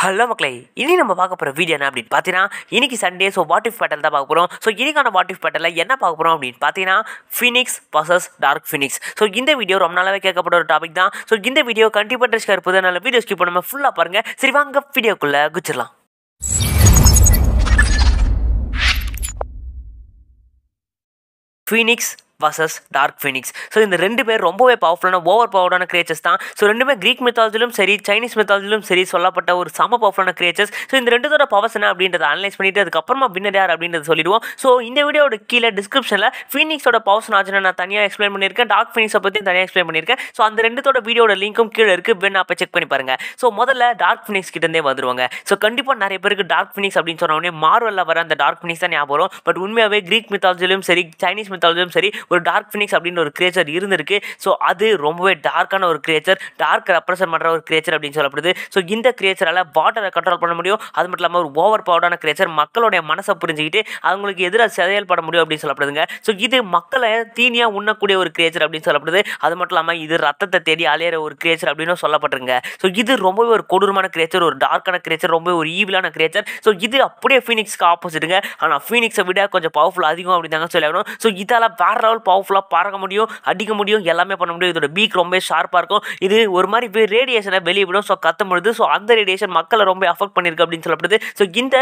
Hello மக்களே இனி நம்ம பார்க்க போகிற வீடியோ என்ன அப்படின்னு பார்த்தீங்கன்னா இன்னைக்கு Sunday so what if battle தான் பார்க்க போகிறோம் ஸோ இன்றைக்கான வாட் இஃப் பேட்டலில் என்ன பார்க்க போகிறோம் அப்படின்னு பார்த்தீங்கன்னா Phoenix versus Dark Phoenix so இந்த வீடியோ ரொம்ப நாளாவே கேட்கப்பட்ட ஒரு டாபிக் தான். ஸோ இந்த வீடியோ கண்டிப்பாக இன்ட்ரெஸ்ட் இருப்பது நல்ல வீடியோ ஸ்கிப் பண்ணாமல் ஃபுல்லாக பாருங்கள் சரி வாங்க வீடியோக்குள்ளே குச்சிடலாம் Phoenix versus Dark Phoenix so இந்த ரெண்டு பேர் ரொம்பவே பவர்ஃபுல்லான ஓவர் பவர்டான கிரியேச்சர்ஸ் தான். ஸோ ரெண்டுமே க்ரீக் மெத்தாலஜிலும் சரி சைனீஸ் மெத்தாலஜிலும் சரி சொல்லப்பட்ட ஒரு சம பவர்ஃபுல்லான கிரியேச்சர்ஸ் ஸோ இந்த ரெண்டுத்தோட பவர்ஸ் என்ன அப்படின்றத அனலைஸ் பண்ணிட்டு அதுக்கப்புறமா வின்னர் யார் அப்படின்றத சொல்லிடுவோம். ஸோ இந்த வீடியோட கீழே டிஸ்கிரிப்ஷனில் ஃபீனிக்ஸோட பவர்ஸ் நான் நான் தனியாக எக்ஸ்பிளைன் பண்ணியிருக்கேன். டார்க் ஃபினிக்ஸை பற்றி தனியாக எக்ஸ்பிளைன் பண்ணியிருக்கேன். ஸோ அந்த ரெண்டுத்தோட வீடியோட லிங்க்கும் கீழே இருக்குது வேணும் அப்போ செக் பண்ணி பாருங்க. ஸோ முதல்ல டார்க் ஃபினிக்ஸ் கிட்டே வந்துருவாங்க. ஸோ கண்டிப்பாக நிறைய பேருக்கு டார்க் ஃபினிக்ஸ் அப்படின்னு சொன்ன உடனே மார்வலில் வர அந்த டார்க் ஃபினிக்ஸ் தான் ஞாபகம் வரும். பட் உண்மையாகவே க்ரீக் மித்தாலஜிலும் சரி சைனீஸ் மித்தாலஜிலும் சரி ஒரு டார்க் ஃபினிக்ஸ் அப்படின்னு ஒரு கிரியேச்சர் இருந்திருக்கு. ஸோ அது ரொம்பவே டார்க்கான ஒரு கிரியேச்சர் டார்க் ரெப்ரசன்ட் பண்ணுற ஒரு கிரியேச்சர் அப்படின்னு சொல்லப்படுது. ஸோ இந்த கிரியேச்சரால் வாட்டரை கண்ட்ரோல் பண்ண முடியும். அது மட்டும் இல்லாமல் ஒரு ஓவர் பவர்டான கிரியேச்சர் மக்களுடைய மனசை புரிஞ்சுக்கிட்டு அவங்களுக்கு எதிராக செயல்பட முடியும் அப்படின்னு சொல்லப்படுதுங்க. ஸோ இது மக்களை தீனியாக உண்ணக்கூடிய ஒரு கிரியேச்சர் அப்படின்னு சொல்லப்படுது. அது மட்டும் இல்லாமல் இது ரத்தத்தை தேடி அலையிற ஒரு கிரியேச்சர் அப்படின்னு சொல்லப்பட்டிருங்க. ஸோ இது ரொம்பவே ஒரு கொடூரமான கிரியேச்சர் ஒரு டார்க்கான கிரியேச்சர் ரொம்ப ஒரு ஈவிலான கிரியேச்சர் ஸோ இது அப்படியே ஃபீனிக்ஸ்க்கு ஆப்போசிட்டுங்க ஆனால் ஃபீனிக்ஸை விட கொஞ்சம் பவர்ஃபுல் அதிகம் அப்படின்னு தாங்க சொல்லணும் ஸோ இதால் வேற லெவல் பவர்ஃபுல்லாக பறக்க முடியும் அடிக்க முடியும் எல்லாமே பண்ண முடியும். இதோட பீக் ரொம்ப ஷார்ப்பாக இருக்கும். இது ஒரு மாதிரி ரேடியேஷனை வெளியே விடும். ஸோ கத்தும் பொழுது ஸோ அந்த ரேடியேஷன் மக்களை ரொம்ப அஃபெக்ட் பண்ணியிருக்கு அப்படின்னு சொல்லப்படுது. ஸோ இந்த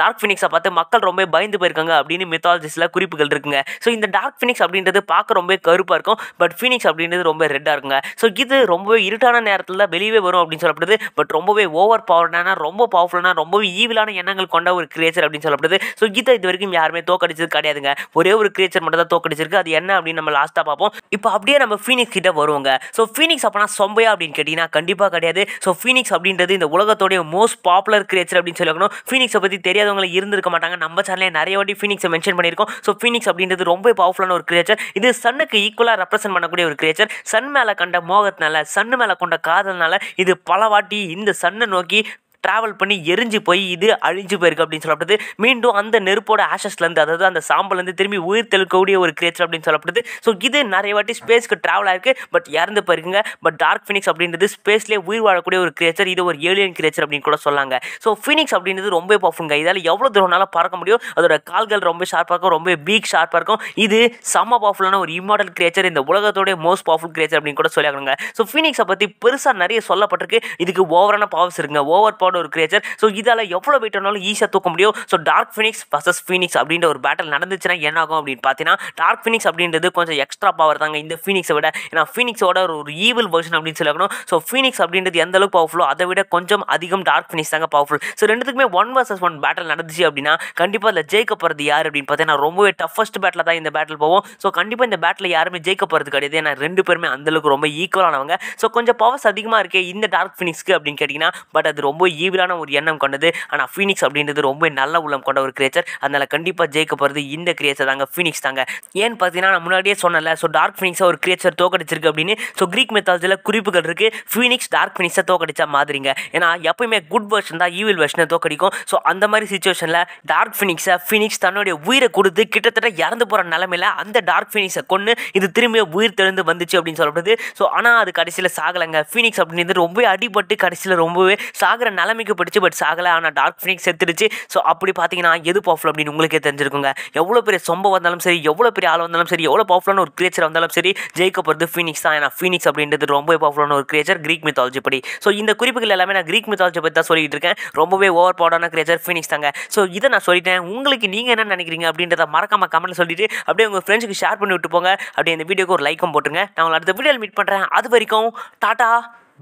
டார்க் ஃபினிக்ஸை பார்த்து மக்கள் ரொம்ப பயந்து போயிருக்காங்க அப்படின்னு மித்தாலஜிஸில் குறிப்புகள் இருக்குங்க. ஸோ இந்த டார்க் ஃபினிக்ஸ் அப்படின்றது பார்க்க ரொம்ப கருப்பாக இருக்கும். பட் ஃபினிக்ஸ் அப்படின்றது ரொம்ப ரெட்டாக இருக்குங்க. ஸோ இது ரொம்பவே இருட்டான நேரத்தில் தான் வெளியே வரும் அப்படின்னு சொல்லப்படுது. பட் ரொம்பவே ஓவர் பவர்டான ரொம்ப பவர்ஃபுல்லான ரொம்பவே ஈவிலான எண்ணங்கள் கொண்ட ஒரு கிரியேச்சர் அப்படின்னு சொல்லப்படுது. ஸோ இதை இது வரைக்கும் யாருமே தோக்கடிச்சது கிடையாதுங்க. ஒரே ஒரு கிரியேச்சர் மட்டும் தான் தோக்கடிச்சிருக்கு. அது என்ன அப்படின்னு நம்ம லாஸ்ட்டாக பார்ப்போம். இப்போ அப்படியே நம்ம ஃபீனிக்ஸ் கிட்ட வருவோங்க. ஸோ ஃபீனிக்ஸ் அப்போனா சொம்பையா அப்படின்னு கேட்டிங்கன்னா கண்டிப்பாக கிடையாது. ஸோ ஃபீனிக்ஸ் அப்படின்றது இந்த உலகத்தோடைய மோஸ்ட் பாப்புலர் கிரியேச்சர் அப்படின்னு சொல்லணும் ஃபீனிக்ஸை பற்றி தெரியாதவங்க இருந்திருக்க மாட்டாங்க. நம்ம சேனலே நிறைய வாட்டி ஃபீனிக்ஸை மென்ஷன் பண்ணியிருக்கோம். ஸோ ஃபீனிக்ஸ் அப்படின்றது ரொம்ப பவர்ஃபுல்லான ஒரு கிரியேச்சர் இது சன்னுக்கு ஈக்குவலாக ரெப்ரசென்ட் பண்ணக்கூடிய ஒரு கிரியேச்சர் சன் மேலே கண்ட மோகத்தினால சன் மேலே கொண்ட காதல்னால இது பல வாட்டி இந்த சன்னை நோக்கி ட்ராவல் பண்ணி எரிஞ்சு போய் இது அழிஞ்சு போயிருக்கு அப்படின்னு சொல்லப்படுது மீண்டும் அந்த நெருப்போட ஆஷஸ்லேருந்து அதாவது அந்த சாம்பல்லேருந்து திரும்பி உயிர் தெளிக்கக்கூடிய ஒரு கிரியேச்சர் அப்படின்னு சொல்லப்படுது ஸோ இது நிறைய வாட்டி ஸ்பேஸ்க்கு ட்ராவல் ஆயிருக்கு பட் இறந்து போயிருக்குங்க. பட் டார்க் ஃபினிக்ஸ் அப்படின்றது ஸ்பேஸ்லேயே உயிர் வாழக்கூடிய ஒரு கிரியேச்சர் இது ஒரு ஏலியன் கிரியேச்சர் அப்படின்னு கூட சொல்லாங்க. ஸோ ஃபினிக்ஸ் அப்படின்றது ரொம்ப பஃபுங்க இதால் எவ்வளோ தூரம்னால பறக்க முடியும்? அதோட கால்கள் ரொம்ப ஷார்ப்பாக இருக்கும் ரொம்ப பீக் ஷார்ப்பாக இருக்கும். இது செம்ம பவர்ஃபுல்லான ஒரு இம்மாடல் கிரியேச்சர் இந்த உலகத்தோடைய மோஸ்ட் பவர்ஃபுல் கிரியேச்சர் அப்படின்னு கூட சொல்லியாங்க ஸோ ஃபினிக்ஸை பற்றி பெருசாக நிறைய சொல்லப்பட்டிருக்கு. இதுக்கு ஓவரான பவர்ஸ் இருக்குங்க. ஓவர் பவர் ஒரு கிரியேச்சர் ஸோ இதால் எவ்வளோ வெயிட் ஆனாலும் ஈஸியாக தூக்க முடியும். So Dark Phoenix versus Phoenix அப்படின்ற ஒரு பேட்டில் நடந்துச்சுன்னா என்ன ஆகும் அப்படின்னு பார்த்தீங்கன்னா டார்க் ஃபினிக்ஸ் அப்படின்றது கொஞ்சம் எக்ஸ்ட்ரா பவர் தாங்க இந்த ஃபினிக்ஸை விட. ஏன்னா ஃபினிக்ஸோட ஒரு ஒரு ஈவில் வெர்ஷன் அப்படின்னு சொல்லணும். ஸோ ஃபினிக்ஸ் அப்படின்றது எந்த அளவுக்கு பவர்ஃபுல்லோ அதை விட கொஞ்சம் அதிகம் டார்க் ஃபினிக்ஸ் தாங்க பவர்ஃபுல் ஸோ ரெண்டுத்துக்குமே ஒன் வர்சஸ் ஒன் பேட்டல் நடந்துச்சு அப்படின்னா கண்டிப்பாக அதில் ஜெயிக்க போகிறது யார் அப்படின்னு பார்த்தீங்கன்னா ரொம்பவே டஃபஸ்ட் பேட்டில் தான் இந்த பேட்டில் போவோம். ஸோ கண்டிப்பாக இந்த பேட்டில் யாருமே ஜெயிக்க போகிறது கிடையாது. ஏன்னா ரெண்டு பேருமே அந்தளவுக்கு ரொம்ப ஈக்குவலானவங்க ஸோ கொஞ்சம் பவர்ஸ் அதிகமாக இருக்கே இந்த டார்க் ஃபினிக்ஸ்க்கு அப்படின்னு கேட்டிங்கன்னா பட் அது ரொம்ப ஈவிலான ஒரு எண்ணம் கொண்டது. ஆனால் ஃபீனிக்ஸ் அப்படின்றது ரொம்ப நல்ல உள்ளம் கொண்ட ஒரு கிரியேச்சர் அதனால் கண்டிப்பாக ஜெயிக்க போகிறது இந்த கிரியேச்சர் தாங்க ஃபீனிக்ஸ் தாங்க. ஏன்னு பார்த்தீங்கன்னா நான் முன்னாடியே சொன்னல ஸோ டார்க் ஃபினிக்ஸை ஒரு கிரியேச்சர் தோக்கடிச்சிருக்கு அப்படின்னு. ஸோ க்ரீக் மெத்தாலஜியில் குறிப்புகள் இருக்குது ஃபீனிக்ஸ் டார்க் ஃபினிக்ஸை தோக்கடிச்சா மாதிரிங்க. ஏன்னா எப்பயுமே குட் வெர்ஷன் தான் ஈவில் வெர்ஷனை தோக்கடிக்கும். ஸோ அந்த மாதிரி சுச்சுவேஷனில் டார்க் ஃபினிக்ஸை ஃபீனிக்ஸ் தன்னுடைய உயிரை கொடுத்து கிட்டத்தட்ட இறந்து போகிற நிலமையில அந்த டார்க் ஃபினிக்ஸை கொண்டு இது திரும்பிய உயிர் தெழுந்து வந்துச்சு அப்படின்னு சொல்லப்படுது. ஸோ ஆனால் அது கடைசியில் சாகலைங்க. ஃபீனிக்ஸ் அப்படின்றது ரொம்பவே அடிபட்டு கடைசியில் ரொம்பவே சாகிற நிலைமைக்கு பிடிச்சி பட் சாகலை. ஆனால் டார்க் ஃபினிக்ஸ் செத்துடுச்சு. ஸோ அப்படி பார்த்தீங்கன்னா எது பவர்ஃபுல் அப்படின்னு உங்களுக்கே தெரிஞ்சிருக்குங்க. எவ்வளோ பெரிய சொம்ப வந்தாலும் சரி எவ்வளோ பெரிய ஆள் வந்தாலும் சரி எவ்வளோ பவர்ஃபுல்லான ஒரு கிரியேச்சர் வந்தாலும் சரி ஜெயிக்க போகிறது ஃபீனிக்ஸ் தான். ஏன்னா ஃபீனிக்ஸ் அப்படின்றது ரொம்ப பவர்ஃபுல்லான ஒரு கிரியேச்சர் க்ரீக் மித்தாலஜி படி. ஸோ இந்த குறிப்புகள் எல்லாமே நான் க்ரீக் மித்தாலஜி பற்றி தான் சொல்லிட்டு இருக்கேன். ரொம்பவே ஓவர் பவர்டான கிரியேச்சர் ஃபீனிக்ஸ் தாங்க. ஸோ இதை நான் சொல்லிட்டேன். உங்களுக்கு நீங்கள் என்ன நினைக்கிறீங்க அப்படின்றத மறக்காம கமெண்ட் சொல்லிட்டு அப்படியே உங்கள் ஃப்ரெண்ட்ஸுக்கு ஷேர் பண்ணி விட்டு போங்க. அப்படியே இந்த வீடியோக்கு ஒரு லைக்கும் போட்டுருங்க. நான் உங்களை அடுத்த வீடியோவில் மீட் பண்ணுறேன் அது வரைக்கும் டாட்டா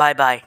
பாய் பாய்